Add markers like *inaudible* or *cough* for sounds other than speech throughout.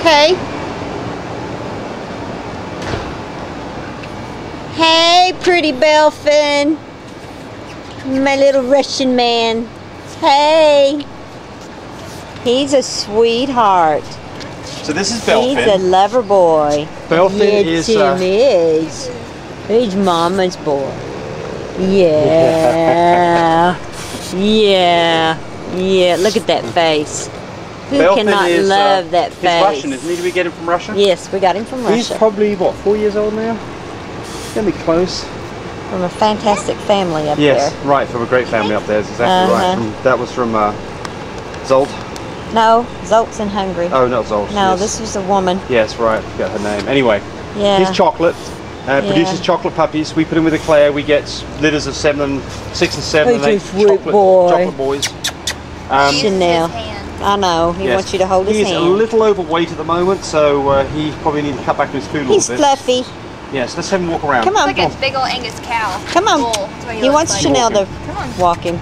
Okay. Hey, pretty Belfin. My little Russian man. Hey. He's a sweetheart. So this is Belfin. He's a lover boy. Belfin yeah, is, uh, is. He's mama's boy. Yeah. *laughs* yeah. Yeah. Look at that face. Who Belfin cannot is, uh, love that He's? Russian, isn't he? Did we get him from Russia? Yes, we got him from Russia. He's probably, what, four years old now? Gonna be close. From a fantastic family up Yes, there. Yes, right, from a great family up there. That's exactly Uh-huh. right. From, that was from uh, Zolt. No, Zolt's in Hungary. Oh, not Zolt. no, yes. this was a woman. Yes, right. I forgot her name. Anyway, Yeah. he's chocolate. Uh, Yeah. Produces chocolate puppies. We put him with Eclair. We get litters of seven and six and seven and eight chocolate, boy. chocolate boys. Um, Chanel. I know. He yes. wants you to hold his He's hand. He's a little overweight at the moment, so uh, he probably needs to cut back on his food a He's little bit. fluffy. Yes, let's have him walk around. Come on. It's like a big old Angus cow. Come on. Bull. That's He wants like. Chanel to Come on. walk him. *laughs*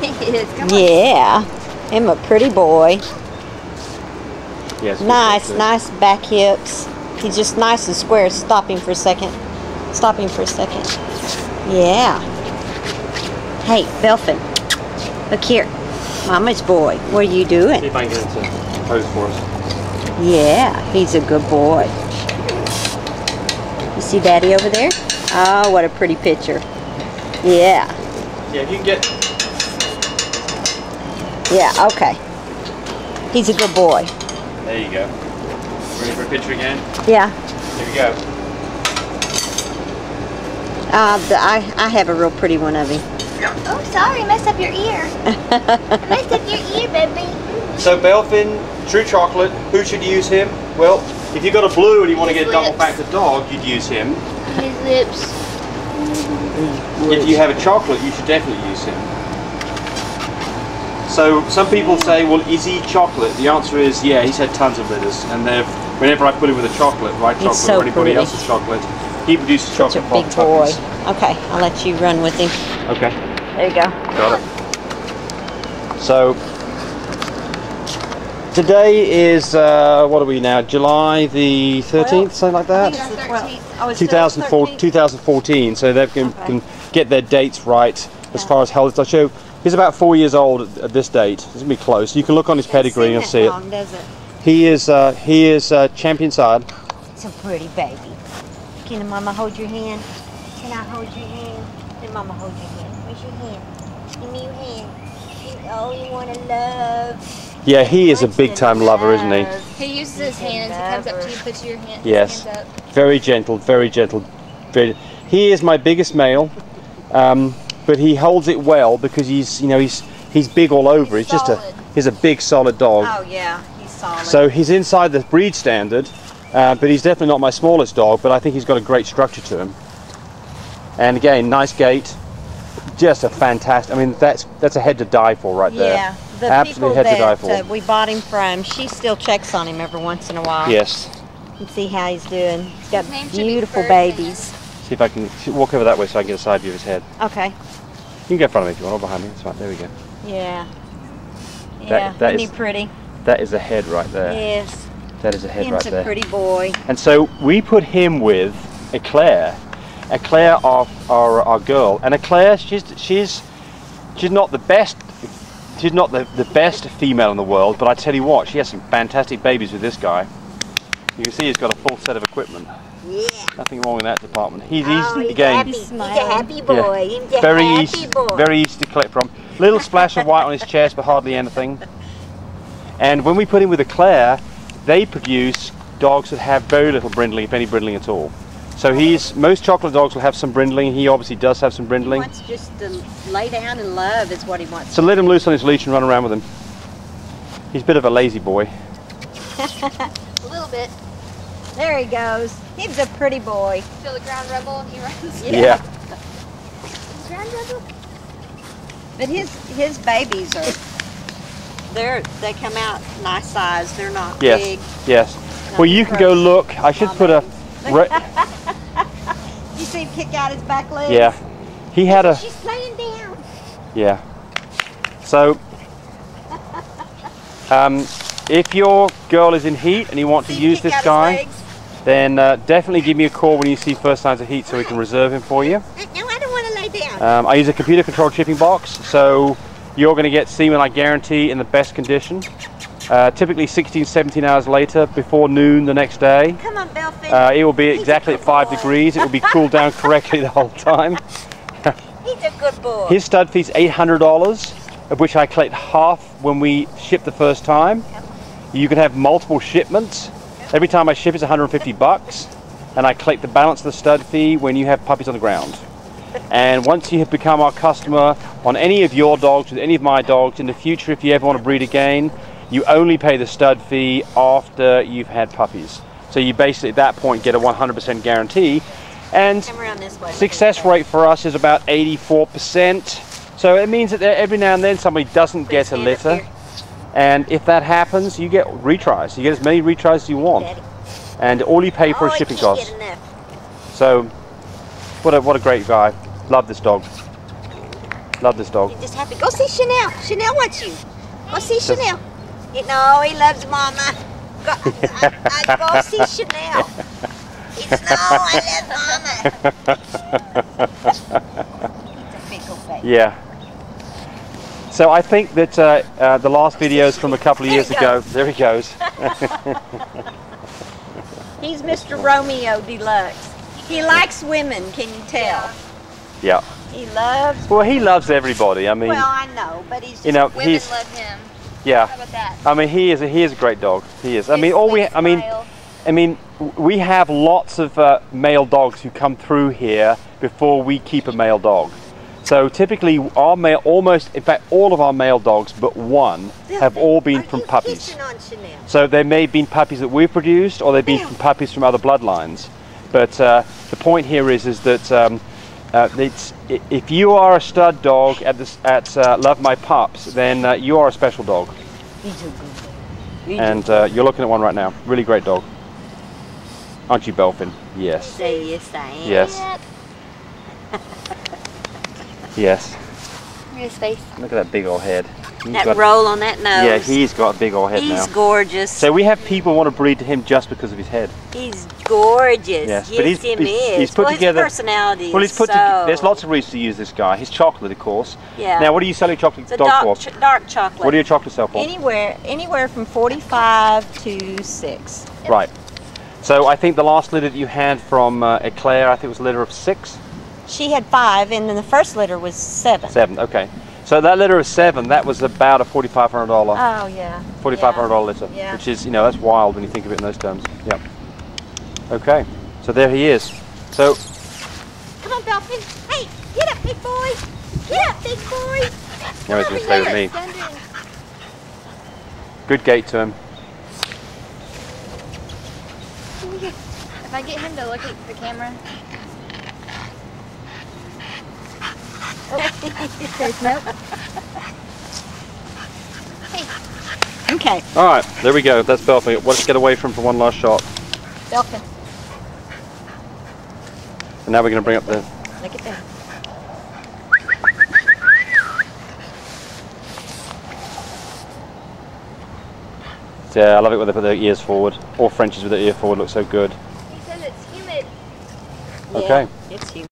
he is. Come on. Yeah. Him a pretty boy. Yes. Nice, nice back hips. He's just nice and square. Stop him for a second. Stop him for a second. Yeah. Hey, Belfin. Look here. Mama's boy. What are you See doing? if I can get him to pose for us. Yeah, he's a good boy. You see Daddy over there? Oh, what a pretty picture. Yeah. Yeah, you can get. Yeah, okay. He's a good boy. There you go. Ready for a picture again? Yeah. Here we go. Uh, the, I, I have a real pretty one of him. Oh, sorry. Messed up your ear. *laughs* Messed up your ear, baby. So Belfin, true chocolate. Who should use him? Well, if you've got a blue and you want to get a double Lips. factor dog, you'd use him. His lips. If you have a chocolate, you should definitely use him. So some people say, well, is he chocolate? The answer is, yeah, he's had tons of litters, and they've- whenever I put him with a chocolate, white chocolate, so or anybody pretty. else's chocolate, he produces Such a chocolate big pop boy. puppies. Okay, I'll let you run with him. Okay, There you go. got it. So today is uh, what are we now? July the 13th, something like that. It's the 13th. Oh, 2004, 2014, so they can, Okay. can get their dates right as Yeah. far as health. I'll show. He's about four years old at, at this date. It's gonna be close. You can look on his pedigree and you'll see it. Long, does it? He is uh, he is uh, champion side. It's a pretty baby. Can the Mama hold your hand? Can I hold your hand? Can Mama hold your hand? Where's your hand? Give me your hand. You- Oh, you want to love? Yeah, he is a big time lover, isn't he? He uses his hands. He comes up to you, puts your hand, Yes. hands up. Very gentle, very gentle. Very. He is my biggest male, um, but he holds it well because he's you know he's he's big all over. He's, He's just a he's a big solid dog. Oh yeah, he's solid. So he's inside the breed standard, uh, but he's definitely not my smallest dog. But I think he's got a great structure to him. And again, nice gait, just a fantastic. I mean, that's that's a head to die for right there. yeah, the Absolute people head to die that for. uh, we bought him from, she still checks on him every once in a while. Yes. And see how he's doing. He's got His be beautiful babies. See if I can walk over that way so I can get a side view of his head. Okay. You can go in front of me if you want, or behind me. That's fine. There we go. Yeah. Yeah. that Isn't is- he pretty? That is a head right there. Yes. That is a head Him's right a there. pretty boy. And so we put him with Eclair. Eclair, our, our, our girl. And Eclair, she's, she's, she's not the best, she's not the, the best female in the world, but I tell you what, she has some fantastic babies with this guy. You can see he's got a full set of equipment. Yeah. Nothing wrong in that department. He's, he's Oh, he's again, happy. He's a happy boy. He's a very happy easy, boy. very easy to collect from. Little splash of white on his chest, but hardly anything. And when we put him with Eclair, they produce dogs that have very little brindling, if any brindling at all. So he's most chocolate dogs will have some brindling. He obviously does have some He brindling. wants just to lay down and love is what he wants. So let him loose on his leash and run around with him. He's a bit of a lazy boy. *laughs* A little bit. There he goes. He's a pretty boy. Feel the ground rebel and he runs. Yeah. *laughs* Ground rebel? But his his babies are they're they come out nice size. They're not Yes. big. Yes. not Well, you can go look. I should put a. *laughs* You see him kick out his back legs? yeah. He had a. She's laying down. Yeah. So Um, if your girl is in heat and you want to use this guy, then uh, definitely give me a call when you see first signs of heat so we can reserve him for you. No, I don't want to lay down. Um, I use a computer controlled shipping box, so you're going to get semen, I guarantee, in the best condition. Uh, typically 16, 17 hours later, before noon the next day. Come on, Belfin. Uh, it will be He's exactly at 5 boy. degrees. It will be cooled down *laughs* correctly the whole time. He's a good boy. His stud fee's $800, of which I collect half when we ship the first time. You can have multiple shipments. Every time I ship it's 150 bucks, and I collect the balance of the stud fee when you have puppies on the ground. And once you have become our customer on any of your dogs, with any of my dogs, in the future, if you ever want to breed again, you only pay the stud fee after you've had puppies. So you basically at that point get a 100% guarantee. And Come around this way. Success rate for us is about 84%. So it means that every now and then somebody doesn't get a litter. And if that happens, you get retries. You get as many retries as you want. Daddy. And all you pay for oh, is shipping costs. So what a, what a great guy. Love this dog. Love this dog. You're just happy. Go see Chanel. Chanel wants you. Go see Chanel. You know, he loves Mama. Go, *laughs* I, I, go see Chanel. It's no, I love Mama. It's a big old. Yeah. So I think that uh, uh, the last video is from a couple of years ago. There he goes. *laughs* He's Mr. Romeo Deluxe. He likes women, can you tell? Yeah. He loves. Well, he loves everybody. I mean, Well, I know, but he's just. you know, Women he's love him. How yeah. about that? I mean, he is a, he is a great dog. He is. I mean, all we big I mean. I mean, we have lots of uh, male dogs who come through here before we keep a male dog. So typically, our male, almost, in fact, all of our male dogs, but one, have all been Are from puppies. So they may have been puppies that we've produced, or they've been from puppies from other bloodlines. But uh, the point here is, is that um, uh, it's, if you are a stud dog at, this, at uh, Love My Pups, then uh, you are a special dog. He's a good boy. He's And uh, you're looking at one right now. Really great dog. Aren't you, Belfin? Yes. Say yes, I am. Yes. *laughs* Yes. Look at his face. Look at that big old head. He's That got- roll on that nose. Yeah, he's got a big old head He's now. gorgeous. So we have people want to breed to him just because of his head. he's gorgeous. Yes, Yes, but he's- him he's- is. he's put well, together- His personality. Well, he's put. so... To, there's lots of reasons to use this guy. His chocolate, of course. Yeah. Now, what are you selling chocolate It's dog dark, for? ch- dark chocolate. What do your chocolate sell for? Anywhere, anywhere from 45 to six. Right. So I think the last litter that you had from uh, Eclair, I think it was a litter of six, She had five, and then the first litter was seven. seven. Okay. So that litter of seven, that was about a forty-five hundred dollar, Oh yeah. forty-five hundred dollar litter, Yeah. which is, you know, that's wild when you think of it in those terms. Yeah. Okay. So there he is. So Come on, Belfin. Hey, get up, big boy. Get up, big boy. now he's gonna stay with me. Good gait to him. If I get him to look at the camera. *laughs* Okay. All right. There we go. That's Belfin. Let's get away from for one last shot. Belfin, And now we're gonna bring up the look at that. Yeah, I love it when they put their ears forward. All Frenchies with their ear forward look so good. He says it's humid. Okay. Yeah, it's you.